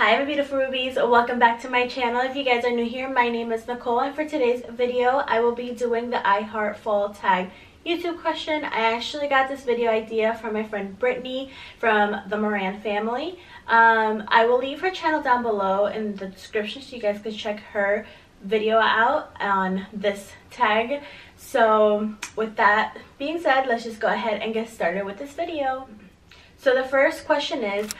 Hi my beautiful rubies, welcome back to my channel. If you guys are new here, my name is Nicole and for today's video I will be doing the I Heart Fall Tag YouTube question. I actually got this video idea from my friend Brittany from the Moran family. Um, I will leave her channel down below in the description so you guys can check her video out on this tag. So with that being said, let's just go ahead and get started with this video. So the first question is,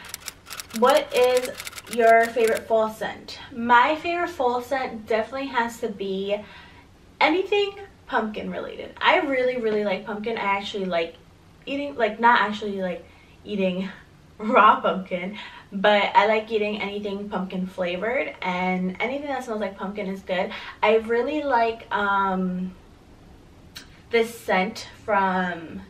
what is your favorite fall scent? My favorite fall scent definitely has to be anything pumpkin related. I really, really like pumpkin. I actually like eating, like not actually like eating raw pumpkin, but I like eating anything pumpkin flavored and anything that smells like pumpkin is good. I really like um, this scent from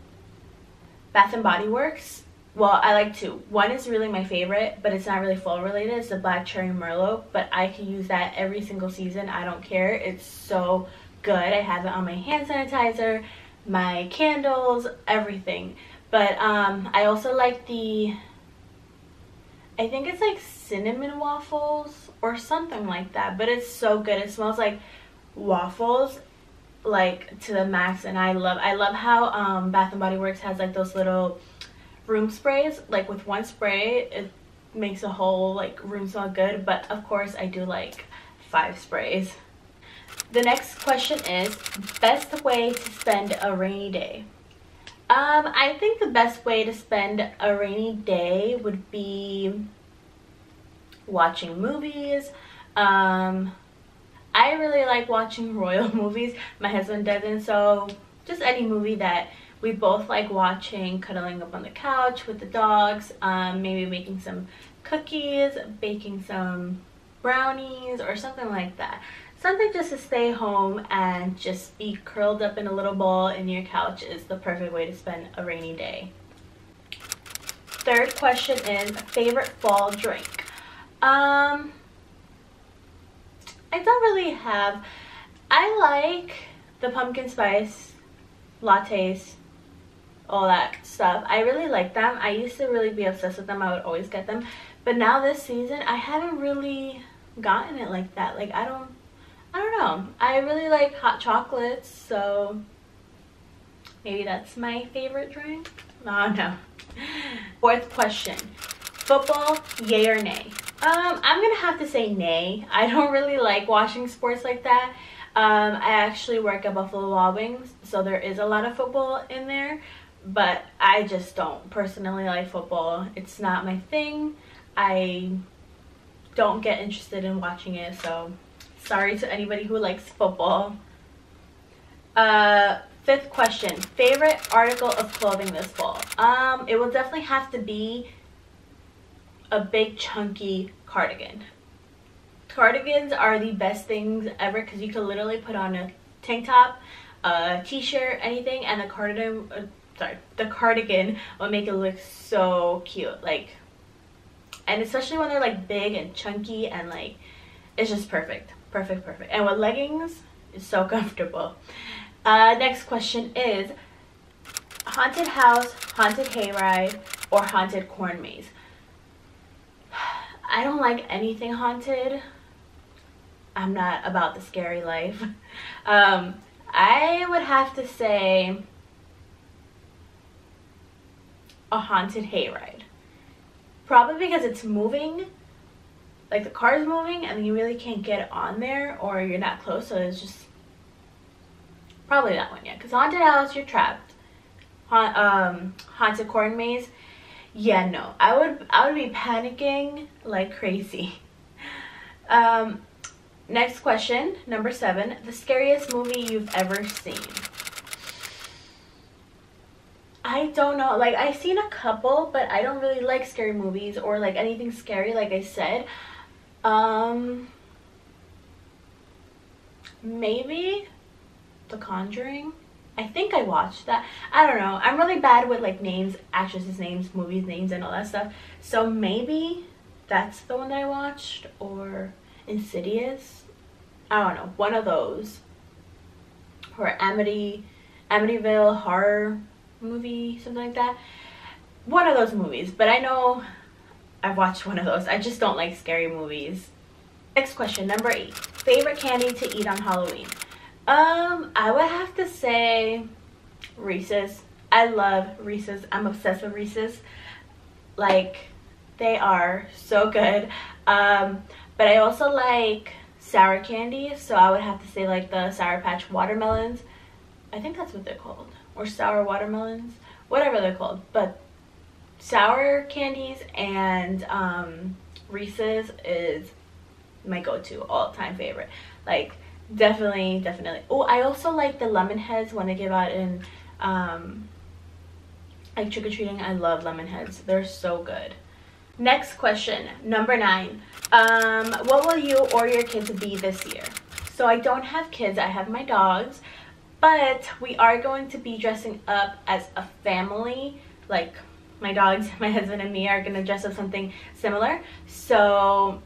Bath and Body Works well i like two. One is really my favorite but it's not really fall related. It's the black cherry merlot but i can use that every single season. I don't care. It's so good. I have it on my hand sanitizer my candles everything. But um i also like the i think it's like cinnamon waffles or something like that but it's so good. It smells like waffles like to the max and i love i love how um bath and body works has like those little room sprays like with one spray it makes a whole like room smell good but of course i do like five sprays. The next question is best way to spend a rainy day? Um i think the best way to spend a rainy day would be watching movies. Um i really like watching royal movies. My husband doesn't so just any movie that we both like watching cuddling up on the couch with the dogs um, maybe making some cookies baking some brownies or something like that. Something just to stay home and just be curled up in a little ball in your couch is the perfect way to spend a rainy day. Third question is favorite fall drink. Um i don't really have i like the pumpkin spice lattes all that stuff. I really like them. I used to really be obsessed with them. I would always get them. But now this season, I haven't really gotten it like that. Like, I don't, I don't know. I really like hot chocolates, so maybe that's my favorite drink. No, no. Fourth question. Football, yay or nay? Um, I'm gonna have to say nay. I don't really like watching sports like that. Um, I actually work at Buffalo Wild Wings, so there is a lot of football in there but I just don't personally like football. It's not my thing. I don't get interested in watching it, so sorry to anybody who likes football. Uh, fifth question, favorite article of clothing this fall? Um, it will definitely have to be a big chunky cardigan. Cardigans are the best things ever because you can literally put on a tank top, a t-shirt, anything, and a cardigan, uh, sorry, the cardigan will make it look so cute. Like, and especially when they're like big and chunky and like, it's just perfect. Perfect, perfect. And with leggings, it's so comfortable. Uh, next question is, haunted house, haunted hayride, or haunted corn maze? I don't like anything haunted. I'm not about the scary life. Um, I would have to say a haunted hayride. Probably because it's moving, like the car is moving and you really can't get on there or you're not close so it's just probably that one yeah. Because haunted house you're trapped. Ha um haunted corn maze yeah no. I would i would be panicking like crazy. Um next question number seven the scariest movie you've ever seen I don't know. Like, I've seen a couple, but I don't really like scary movies or, like, anything scary, like I said. Um, maybe The Conjuring. I think I watched that. I don't know. I'm really bad with, like, names, actresses' names, movies' names, and all that stuff. So maybe that's the one that I watched. Or Insidious. I don't know. One of those. Or Amity, Amityville Horror movie, something like that. One of those movies, but I know I've watched one of those. I just don't like scary movies. Next question, number eight. Favorite candy to eat on Halloween? Um, I would have to say Reese's. I love Reese's. I'm obsessed with Reese's. Like, they are so good. Um, but I also like sour candy, so I would have to say like the Sour Patch watermelons. I think that's what they're called. Or sour watermelons. Whatever they're called. But sour candies and um, Reese's is my go-to all-time favorite. Like, definitely, definitely. Oh, I also like the lemon heads when they give out in um, like trick-or-treating. I love lemon heads. They're so good. Next question, number nine. Um, what will you or your kids be this year? So I don't have kids, I have my dogs, but we are going to be dressing up as a family, like my dogs, my husband and me are to dress up something similar. So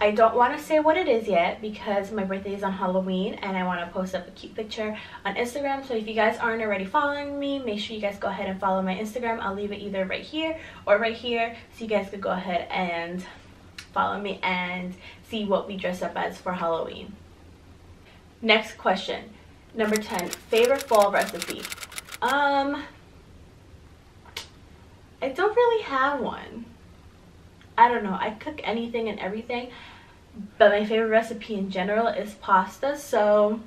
I don't want to say what it is yet because my birthday is on Halloween and I want to post up a cute picture on Instagram. So if you guys aren't already following me, make sure you guys go ahead and follow my Instagram. I'll leave it either right here or right here so you guys could go ahead and follow me and see what we dress up as for Halloween. Next question. Number 10. Favorite fall recipe? Um, I don't really have one. I don't know. I cook anything and everything but my favorite recipe in general is pasta so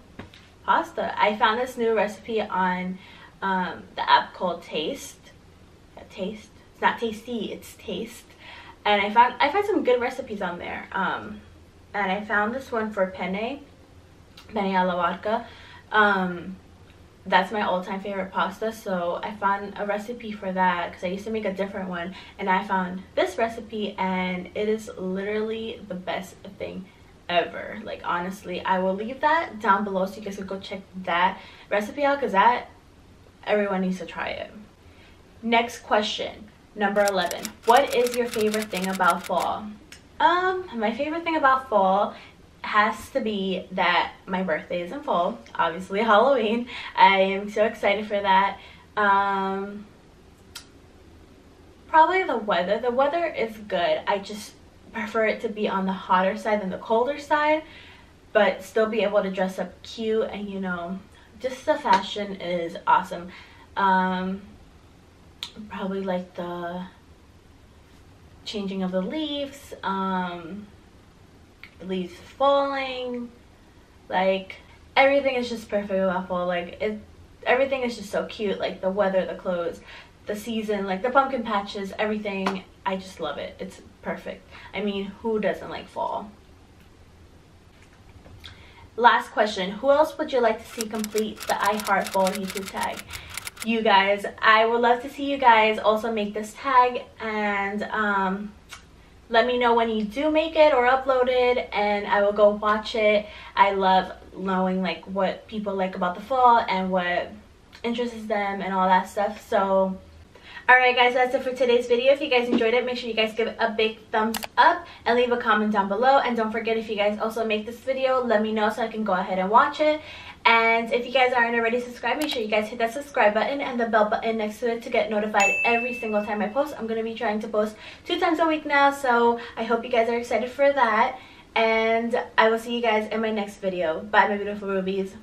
pasta i found this new recipe on um, the app called taste taste it's not tasty it's taste and i found i found some good recipes on there um, and i found this one for penne penne alla vodka um, that's my all-time favorite pasta so i found a recipe for that because i used to make a different one and i found this recipe and it is literally the best thing ever. Like honestly i will leave that down below so you guys can go check that recipe out because that everyone needs to try it. Next question number 11 what is your favorite thing about fall? Um my favorite thing about fall has to be that my birthday is in fall obviously halloween. I am so excited for that. Um probably the weather. The weather is good. I just prefer it to be on the hotter side than the colder side but still be able to dress up cute and you know just the fashion is awesome. Um probably like the changing of the leaves um leaves falling. Like everything is just perfect about fall like it everything is just so cute. Like the weather the clothes the season like the pumpkin patches everything. I just love it. It's perfect. I mean who doesn't like fall? Last question. Who else would you like to see complete the i heart fall youtube tag? You guys. I would love to see you guys also make this tag and um let me know when you do make it or upload it and I will go watch it. I love knowing like what people like about the fall and what interests them and all that stuff. So Alright guys, that's it for today's video. If you guys enjoyed it, make sure you guys give it a big thumbs up and leave a comment down below. And don't forget if you guys also make this video, let me know so I can go ahead and watch it. And if you guys aren't already subscribed, make sure you guys hit that subscribe button and the bell button next to it to get notified every single time I post. I'm going to be trying to post two times a week now, so I hope you guys are excited for that. And I will see you guys in my next video. Bye, my beautiful rubies.